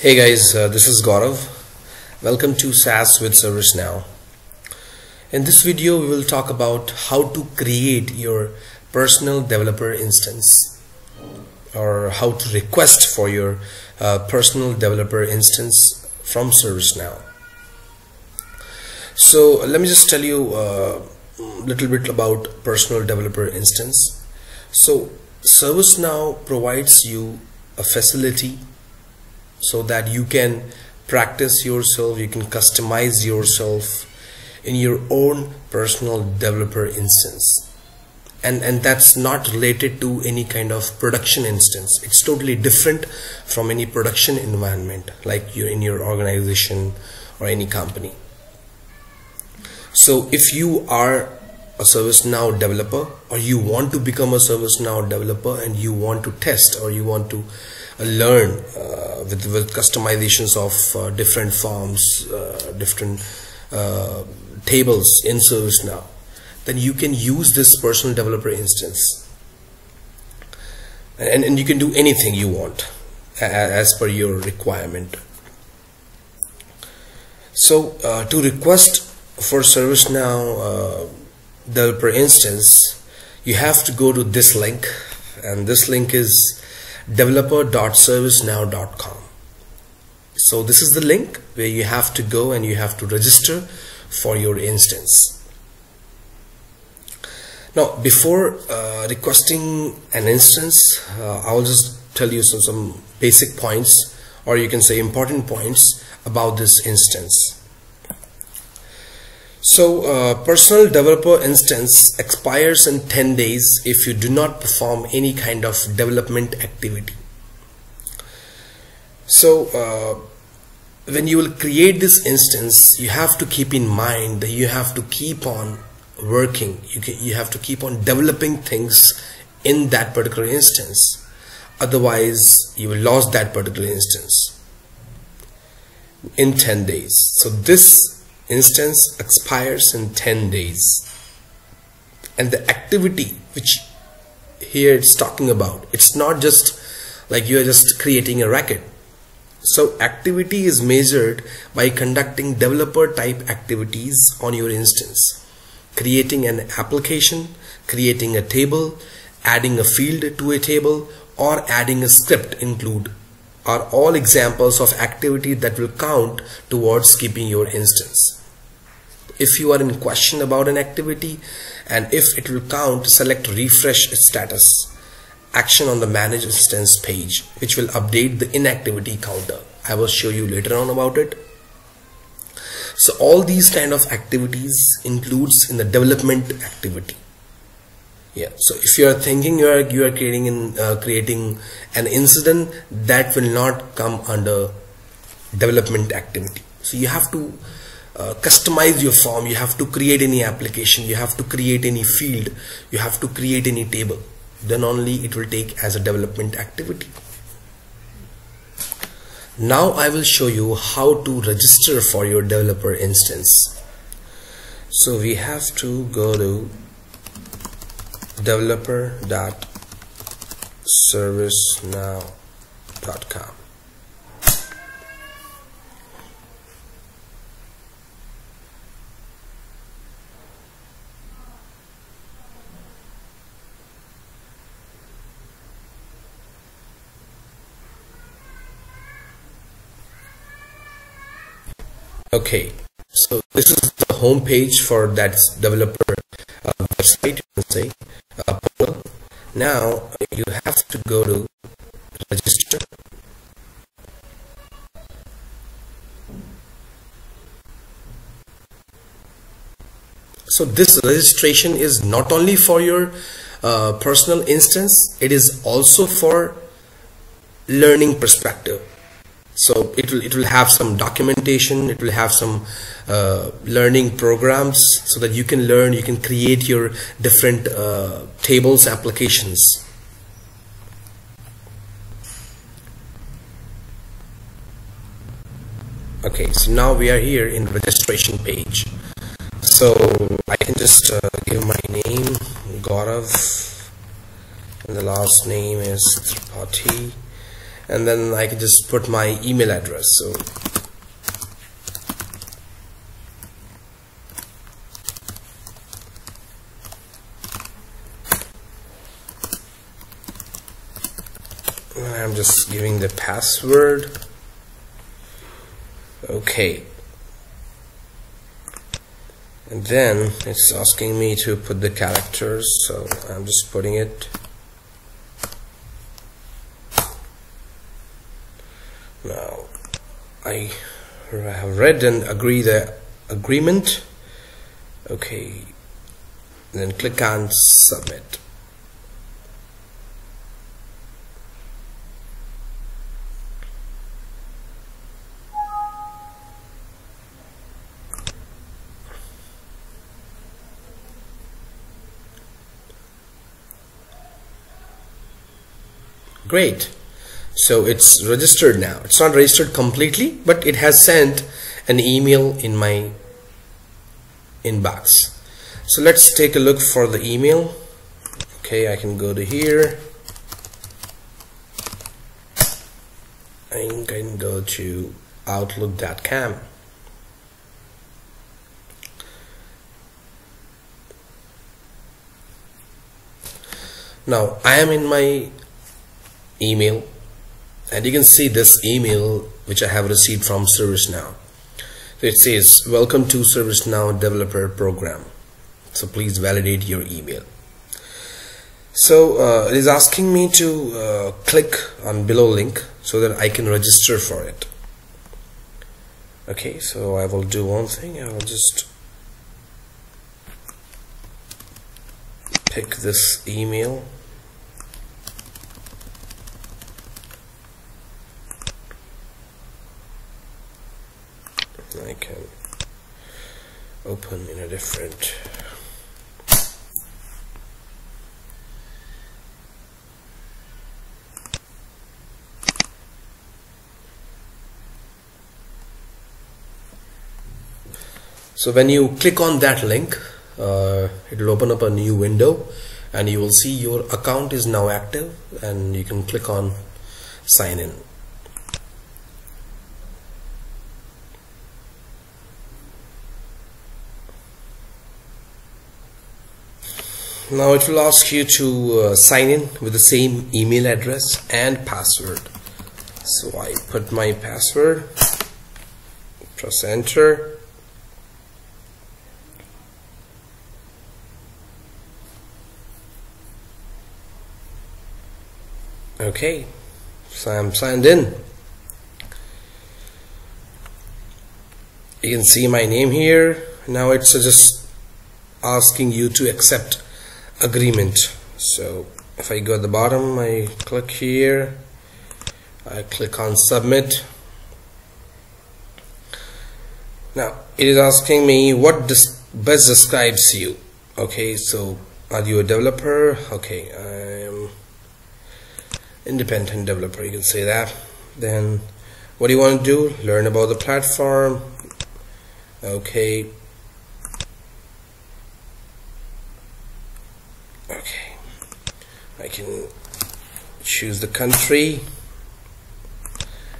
Hey guys, uh, this is Gaurav. Welcome to SaaS with ServiceNow. In this video, we will talk about how to create your personal developer instance or how to request for your uh, personal developer instance from ServiceNow. So let me just tell you a little bit about personal developer instance. So ServiceNow provides you a facility so that you can practice yourself you can customize yourself in your own personal developer instance. And and that's not related to any kind of production instance. It's totally different from any production environment like you're in your organization or any company. So if you are a ServiceNow developer or you want to become a ServiceNow developer and you want to test or you want to uh, learn uh, with, with customizations of uh, different forms, uh, different uh, tables in ServiceNow, then you can use this personal developer instance. And, and you can do anything you want as per your requirement. So uh, to request for ServiceNow developer instance you have to go to this link and this link is developer.servicenow.com so this is the link where you have to go and you have to register for your instance. Now before uh, requesting an instance uh, I'll just tell you some, some basic points or you can say important points about this instance so uh, personal developer instance expires in 10 days if you do not perform any kind of development activity. So uh, when you will create this instance, you have to keep in mind that you have to keep on working. You, can, you have to keep on developing things in that particular instance. Otherwise, you will lose that particular instance in 10 days. So this instance expires in 10 days. And the activity which here it's talking about it's not just like you are just creating a record so activity is measured by conducting developer type activities on your instance. Creating an application creating a table adding a field to a table or adding a script include are all examples of activity that will count towards keeping your instance. If you are in question about an activity and if it will count, select refresh status action on the manage instance page which will update the inactivity counter. I will show you later on about it. So all these kind of activities includes in the development activity yeah. So if you are thinking you are you are creating in uh, creating an incident that will not come under development activity. So you have to uh, customize your form. You have to create any application. You have to create any field. You have to create any table. Then only it will take as a development activity. Now I will show you how to register for your developer instance. So we have to go to developer.servicenow.com okay so this is the home page for that developer uh, website you can say uh, portal. Now you have to go to register. So this registration is not only for your uh, personal instance it is also for learning perspective so it will it will have some documentation it will have some uh, learning programs so that you can learn you can create your different uh, tables applications. Okay so now we are here in registration page. So I can just uh, give my name Gaurav and the last name is Tripathi and then I can just put my email address so. I'm just giving the password. Okay. And then it's asking me to put the characters so I'm just putting it I have read and agree the agreement. Okay. Then click on submit. Great so it's registered now. It's not registered completely but it has sent an email in my inbox. So let's take a look for the email. Okay I can go to here. I can go to outlook.com now I am in my email and you can see this email which I have received from ServiceNow. It says welcome to ServiceNow developer program. So please validate your email. So uh, it is asking me to uh, click on below link so that I can register for it. Okay so I will do one thing. I will just pick this email I can open in a different so when you click on that link uh, it will open up a new window and you will see your account is now active and you can click on sign in now it will ask you to uh, sign in with the same email address and password. So I put my password press enter. Okay so I'm signed in. You can see my name here. Now it's just asking you to accept agreement. So if I go at the bottom I click here. I click on submit. Now it is asking me what best describes you? Okay so are you a developer? Okay I am independent developer you can say that. Then what do you want to do? Learn about the platform. Okay I can choose the country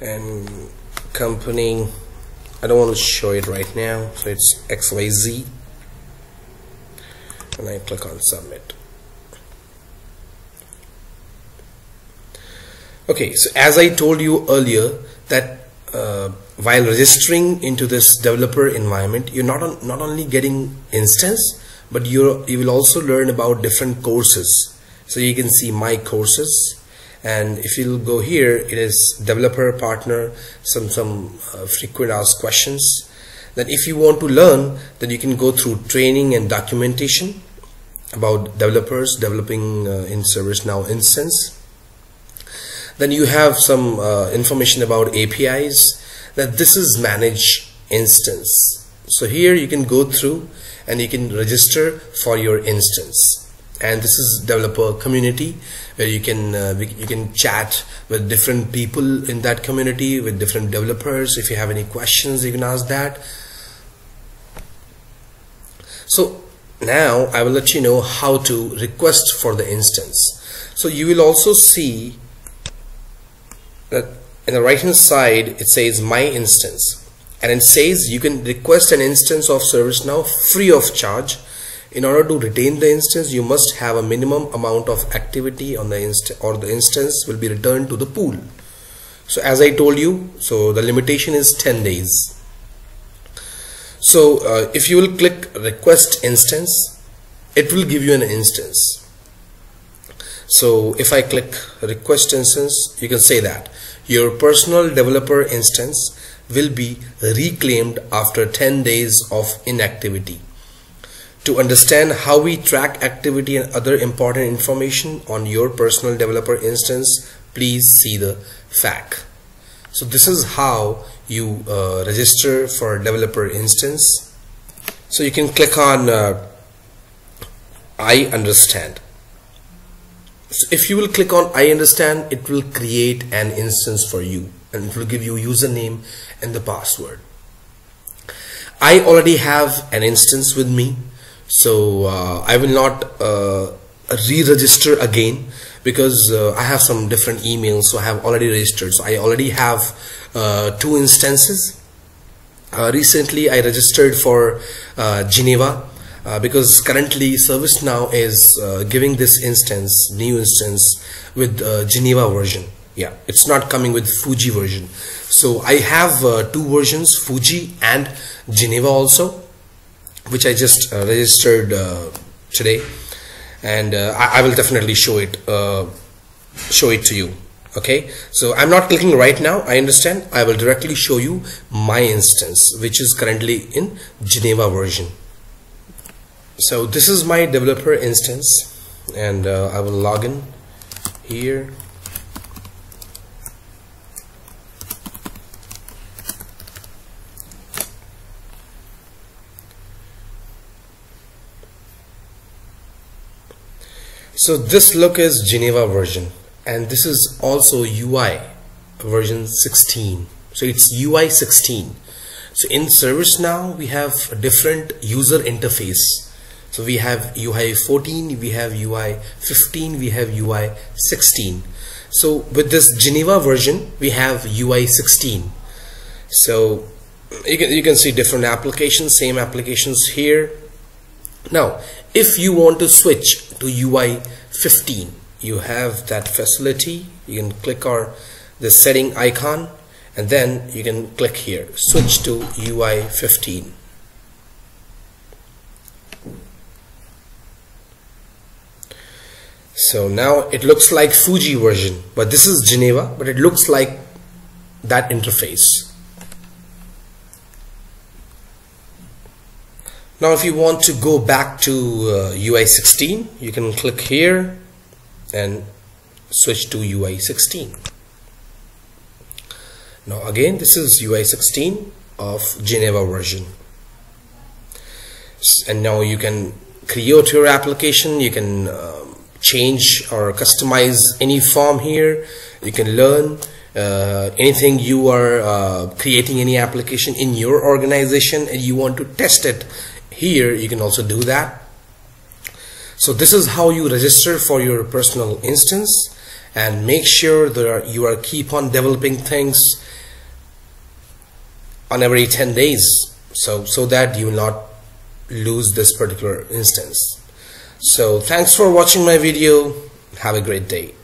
and company. I don't want to show it right now. So it's XYZ and I click on submit. Okay so as I told you earlier that uh, while registering into this developer environment you're not on, not only getting instance but you you will also learn about different courses so you can see my courses. And if you go here it is developer partner some some uh, frequent asked questions. Then if you want to learn then you can go through training and documentation about developers developing uh, in ServiceNow instance. Then you have some uh, information about APIs that this is manage instance. So here you can go through and you can register for your instance and this is developer community where you can uh, you can chat with different people in that community with different developers. If you have any questions you can ask that. So now I will let you know how to request for the instance. So you will also see that in the right hand side it says my instance. And it says you can request an instance of ServiceNow free of charge in order to retain the instance you must have a minimum amount of activity on the instance or the instance will be returned to the pool. So as I told you so the limitation is 10 days. So uh, if you will click request instance it will give you an instance. So if I click request instance you can say that your personal developer instance will be reclaimed after 10 days of inactivity to understand how we track activity and other important information on your personal developer instance please see the FAQ so this is how you uh, register for developer instance. So you can click on uh, I understand. So if you will click on I understand it will create an instance for you and it will give you username and the password. I already have an instance with me so uh, I will not uh, re-register again because uh, I have some different emails so I have already registered. So I already have two instances. Recently I registered for Geneva uh, because currently ServiceNow is uh, giving this instance new instance with uh, Geneva version. Yeah it's not coming with Fuji version. So I have two versions Fuji and Geneva also which I just uh, registered today. And I, I, will definitely show it show it to you. Okay? So I'm not clicking right now I understand. I will directly show you my instance which is currently in Geneva version. So this is my developer instance. And uh, I will log in here so this look is Geneva version. And this is also UI version 16 so it's UI 16 so in ServiceNow we have a different user interface. So we have UI 14 we have UI 15 we have UI 16 so with this Geneva version we have UI 16 so you can, you can see different applications same applications here now if you want to switch to UI 15 you have that facility. You can click on the setting icon and then you can click here switch to UI 15 so now it looks like Fuji version but this is Geneva but it looks like that interface now if you want to go back to uh, UI 16 you can click here and switch to UI 16 now again this is UI 16 of Geneva version. And now you can create your application. You can uh, change or customize any form here. You can learn uh, anything you are uh, creating any application in your organization and you want to test it here you can also do that so this is how you register for your personal instance and make sure that you are keep on developing things on every 10 days so so that you will not lose this particular instance so thanks for watching my video. Have a great day.